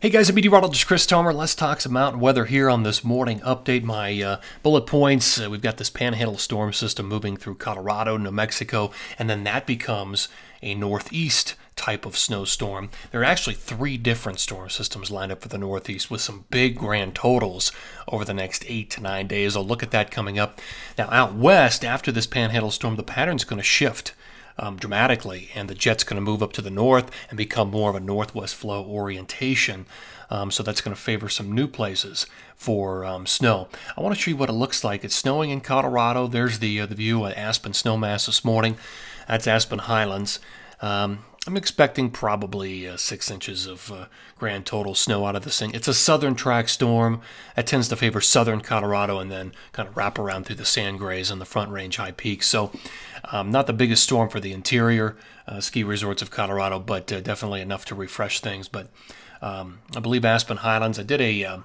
Hey guys, I'm meteorologist Chris Tomer. Let's talk some mountain weather here on this morning update. My uh, bullet points uh, we've got this panhandle storm system moving through Colorado, New Mexico, and then that becomes a northeast type of snowstorm. There are actually three different storm systems lined up for the northeast with some big grand totals over the next eight to nine days. I'll look at that coming up. Now, out west, after this panhandle storm, the pattern's going to shift um, dramatically, and the jet's going to move up to the north and become more of a northwest flow orientation. Um, so that's going to favor some new places for um, snow. I want to show you what it looks like. It's snowing in Colorado. There's the uh, the view of Aspen Snowmass this morning. That's Aspen Highlands. Um, I'm expecting probably uh, six inches of uh, grand total snow out of this thing. It's a southern track storm. That tends to favor southern Colorado and then kind of wrap around through the Sangres and the front range high peaks. So, um, not the biggest storm for the interior uh, ski resorts of Colorado, but uh, definitely enough to refresh things. But um, I believe Aspen Highlands, I did a um,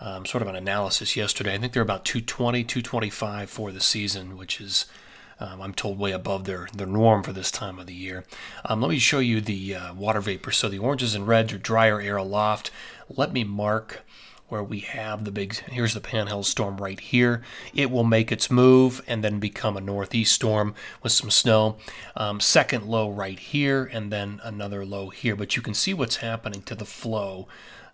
um sort of an analysis yesterday. I think they're about 220, 225 for the season, which is um, I'm told way above their, their norm for this time of the year. Um, let me show you the uh, water vapor. So the oranges and reds are drier air aloft. Let me mark where we have the big, here's the Panhandle storm right here. It will make its move and then become a northeast storm with some snow. Um, second low right here and then another low here. But you can see what's happening to the flow.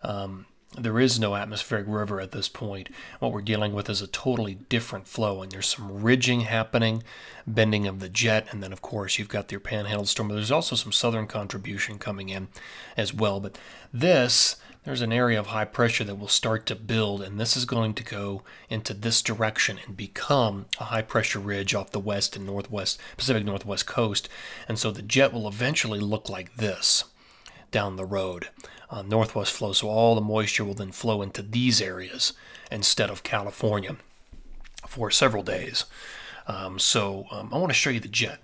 Um, there is no atmospheric river at this point. What we're dealing with is a totally different flow, and there's some ridging happening, bending of the jet, and then, of course, you've got your panhandle storm. But there's also some southern contribution coming in as well. But this, there's an area of high pressure that will start to build, and this is going to go into this direction and become a high pressure ridge off the west and northwest, Pacific Northwest coast. And so the jet will eventually look like this down the road uh, northwest flow. So all the moisture will then flow into these areas instead of California for several days. Um, so um, I want to show you the jet.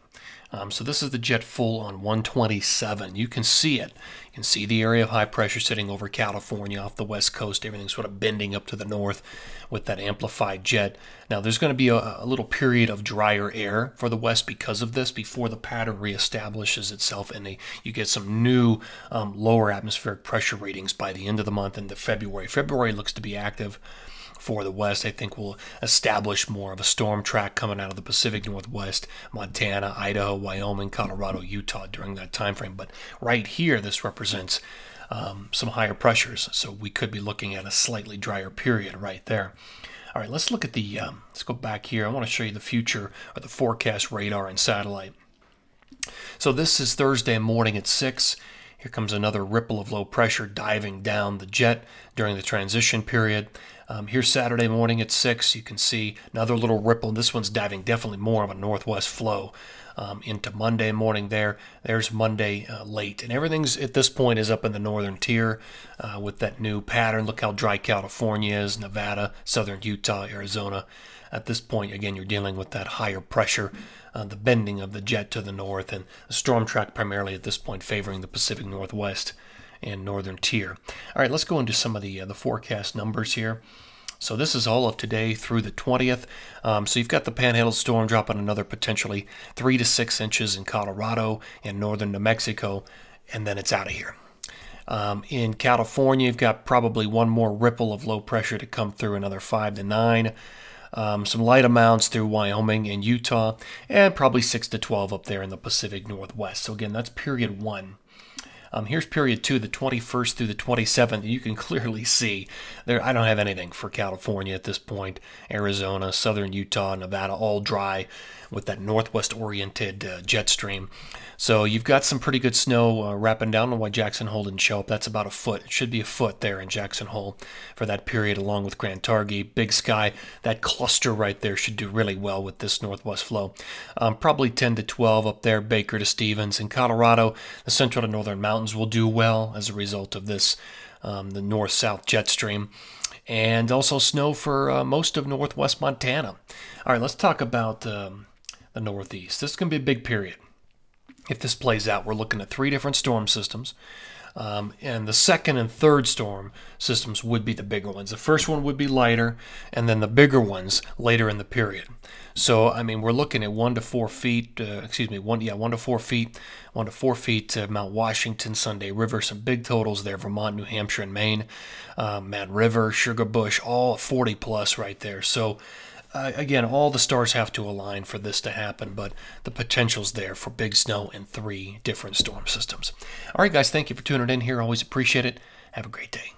Um, so this is the jet full on 127. You can see it. You can see the area of high pressure sitting over California off the west coast. Everything's sort of bending up to the north with that amplified jet. Now there's going to be a, a little period of drier air for the west because of this before the pattern reestablishes itself and they, you get some new um, lower atmospheric pressure readings by the end of the month into February. February looks to be active for the West, I think will establish more of a storm track coming out of the Pacific Northwest, Montana, Idaho, Wyoming, Colorado, Utah during that time frame. But right here, this represents um, some higher pressures, so we could be looking at a slightly drier period right there. All right, let's look at the, um, let's go back here. I want to show you the future or the forecast radar and satellite. So this is Thursday morning at 6. Here comes another ripple of low pressure diving down the jet during the transition period. Um, here's Saturday morning at 6. You can see another little ripple. This one's diving definitely more of a northwest flow um, into Monday morning there. There's Monday uh, late. And everything's at this point is up in the northern tier uh, with that new pattern. Look how dry California is, Nevada, southern Utah, Arizona. At this point, again, you're dealing with that higher pressure, uh, the bending of the jet to the north, and the storm track primarily at this point favoring the Pacific Northwest and northern tier. All right, let's go into some of the, uh, the forecast numbers here. So this is all of today through the 20th. Um, so you've got the Panhandle storm dropping another potentially three to six inches in Colorado and northern New Mexico, and then it's out of here. Um, in California, you've got probably one more ripple of low pressure to come through, another five to nine. Um, some light amounts through Wyoming and Utah, and probably 6 to 12 up there in the Pacific Northwest. So, again, that's period one. Um, here's period two, the 21st through the 27th. You can clearly see there. I don't have anything for California at this point. Arizona, southern Utah, Nevada, all dry with that northwest oriented uh, jet stream. So you've got some pretty good snow uh, wrapping down on why Jackson Hole didn't show up. That's about a foot. It should be a foot there in Jackson Hole for that period, along with Grand Targhee, Big Sky. That cluster right there should do really well with this northwest flow. Um, probably 10 to 12 up there, Baker to Stevens. In Colorado, the central to northern mountains will do well as a result of this, um, the north-south jet stream and also snow for uh, most of northwest Montana. All right, let's talk about um, the northeast. This is going to be a big period if this plays out, we're looking at three different storm systems. Um, and the second and third storm systems would be the bigger ones. The first one would be lighter, and then the bigger ones later in the period. So, I mean, we're looking at one to four feet, uh, excuse me, one, yeah, one to four feet, one to four feet to Mount Washington, Sunday River, some big totals there, Vermont, New Hampshire, and Maine, um, Mad River, Sugarbush, all 40 plus right there. So, uh, again, all the stars have to align for this to happen, but the potential's there for big snow in three different storm systems. All right, guys, thank you for tuning in here. Always appreciate it. Have a great day.